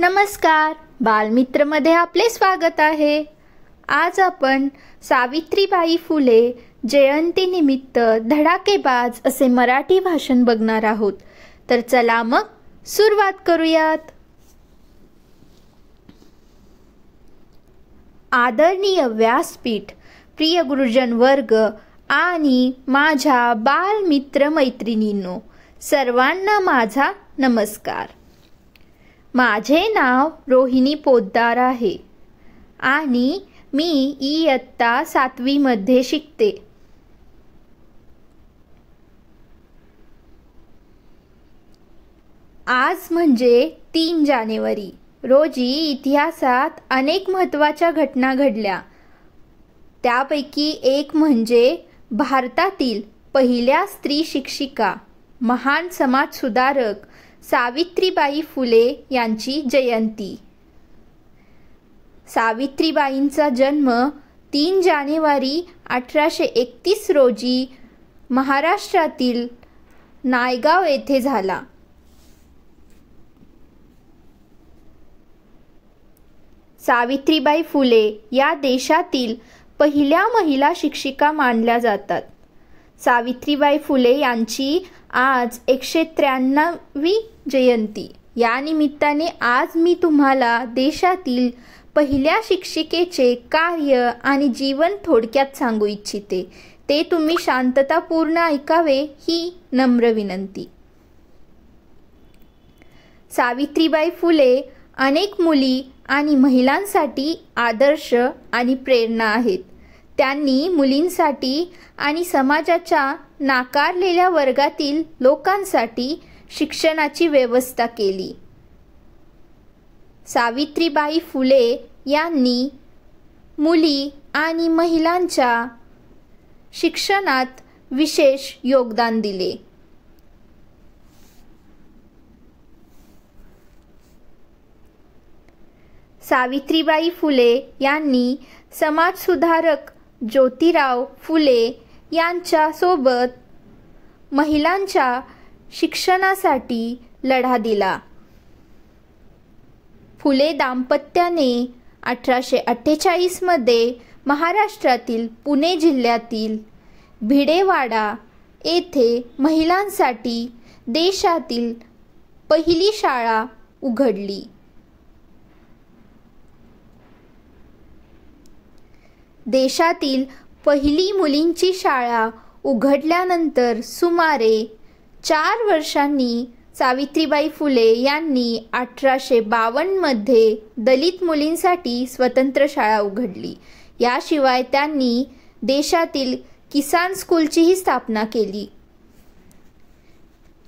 नमस्कार. बालमित्रमध्ये आपले स्वागत आहे. आज आपण सावित्रीबाई फुले जयंतीनिमित्त धडाकेबाज असे मराठी भाषण बघणार आहोत. तर चला मग सुरुवात करूयात. आदरणीय व्यासपीठ प्रिय गुरुजन वर्ग आणि माझ्या बालमित्र मैत्रिणींनो सर्वांना माझा नमस्कार. माझे नाव रोहिणी पोद्दार आहे आणि मी इयत्ता सातवीमध्ये शिकते. आज म्हणजे तीन जानेवारी. रोजी इतिहासात अनेक महत्त्वाच्या घटना घडल्या. त्यापैकी एक म्हणजे भारतातील पहिल्या स्त्री शिक्षिका महान समाजसुधारक सावित्रीबाई फुले यांची जयंती. सावित्रीबाईंचा जन्म तीन जानेवारी अठराशे एकतीस रोजी महाराष्ट्रातील नायगाव येथे झाला. सावित्रीबाई फुले या देशातील पहिल्या महिला शिक्षिका मानल्या जातात. सावित्रीबाई फुले यांची आज एकशे त्र्याण्णवी जयंती. या निमित्ताने आज मी तुम्हाला देशातील पहिल्या शिक्षिकेचे कार्य आणि जीवन थोडक्यात सांगू इच्छिते. ते तुम्ही शांततापूर्ण ऐकावे ही नम्र विनंती. सावित्रीबाई फुले अनेक मुली आणि महिलांसाठी आदर्श आणि प्रेरणा आहेत. त्यांनी मुलींसाठी आणि समाजाच्या नाकारलेल्या वर्गातील लोकांसाठी शिक्षणाची व्यवस्था केली. सावित्रीबाई फुले यांनी मुली आणि महिलांच्या शिक्षणात विशेष योगदान दिले. सावित्रीबाई फुले यांनी समाजसुधारक ज्योतिराव फुले यांच्यासोबत महिलांच्या शिक्षणासाठी लढा दिला. फुले दाम्पत्याने अठराशे अठ्ठेचाळीसमध्ये महाराष्ट्रातील पुणे जिल्ह्यातील भिडेवाडा येथे महिलांसाठी देशातील पहिली शाळा उघडली. देशातील पहिली मुलींची शाळा उघडल्यानंतर सुमारे चार वर्षांनी सावित्रीबाई फुले यांनी अठराशे बावन्नमध्ये दलित मुलींसाठी स्वतंत्र शाळा उघडली. याशिवाय त्यांनी देशातील किसान स्कूलचीही स्थापना केली.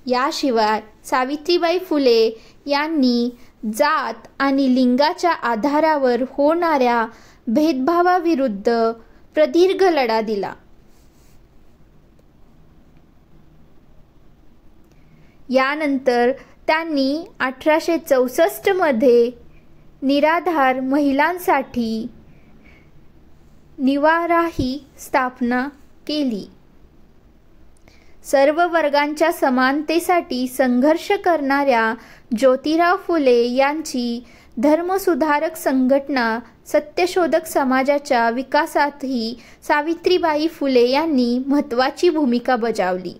याशिवाय सावित्रीबाई फुले यांनी जात आणि लिंगाच्या आधारावर होणाऱ्या भेदभावाविरुद्ध प्रदीर्घ लढा दिला. यानंतर त्यांनी अठराशे चौसष्टमध्ये निराधार महिलांसाठी निवाराही स्थापना केली. सर्व वर्गांच्या समानतेसाठी संघर्ष करणाऱ्या ज्योतिराव फुले यांची धर्मसुधारक संघटना सत्यशोधक समाजाच्या विकासातही सावित्रीबाई फुले यांनी महत्त्वाची भूमिका बजावली.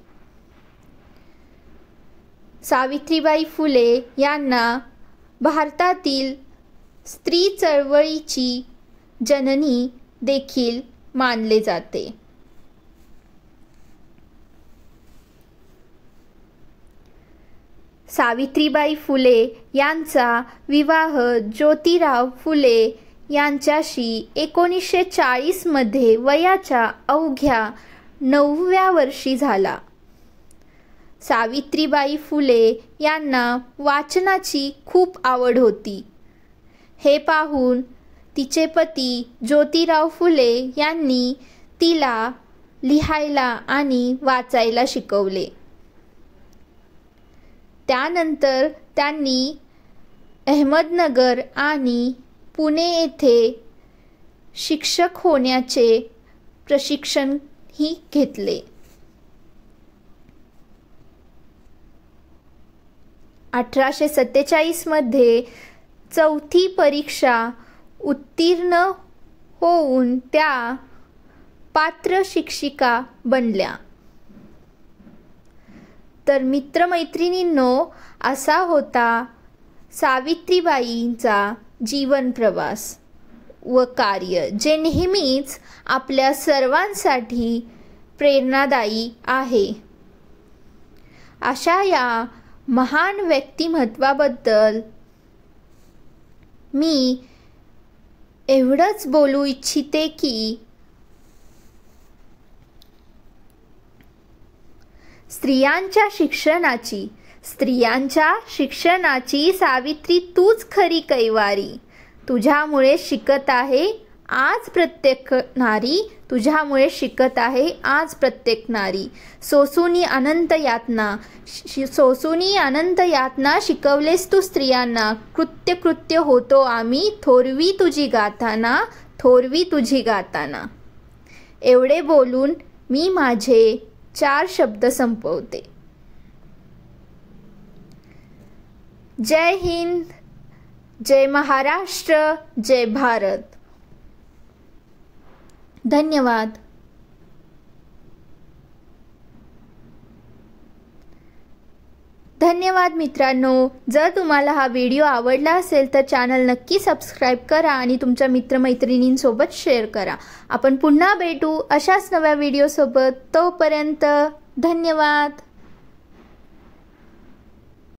सावित्रीबाई फुले यांना भारतातील स्त्री चळवळीची जननी देखील मानले जाते. सावित्रीबाई फुले यांचा विवाह ज्योतिराव फुले यांच्याशी एकोणीसशे चाळीसमध्ये वयाच्या अवघ्या नवव्या वर्षी झाला. सावित्रीबाई फुले यांना वाचनाची खूप आवड होती. हे पाहून तिचे पती ज्योतिराव फुले यांनी तिला लिहायला आणि वाचायला शिकवले. त्यानंतर त्यांनी अहमदनगर आणि पुणे येथे शिक्षक होण्याचे प्रशिक्षणही घेतले. अठराशे सत्तेचाळीसमध्ये चौथी परीक्षा उत्तीर्ण होऊन त्या पात्र शिक्षिका बनल्या. तर मित्रमैत्रिणींनो असा होता सावित्रीबाईंचा जीवन प्रवास व कार्य जे नेहमीच आपल्या सर्वांसाठी प्रेरणादायी आहे. अशा या महान व्यक्तिमत्वाबद्दल मी एवढंच बोलू इच्छिते की स्त्रियांच्या शिक्षणाची. स्त्रियांच्या शिक्षणाची सावित्री तूच खरी कैवारी. तुझ्यामुळे शिकत आहे आज प्रत्येक नारी. तुझ्यामुळे शिकत आहे आज प्रत्येक नारी. सोसूनी अनंत यातना. सोसुनी अनंत यातना शिकवलेस तू स्त्रियांना. कृत्य कृत्य होतो आम्ही थोरवी तुझी गाताना थोरवी तुझी गाताना. एवढे बोलून मी माझे चार शब्द संपवते. जय हिंद जय महाराष्ट्र जय भारत. धन्यवाद. धन्यवाद मित्रांनो. जर तुम्हाला हा व्हिडिओ आवडला असेल तर चॅनल नक्की सबस्क्राईब करा आणि तुमच्या मित्रमैत्रिणींसोबत शेअर करा. आपण पुन्हा भेटू अशाच नव्या व्हिडिओसोबत. तोपर्यंत धन्यवाद.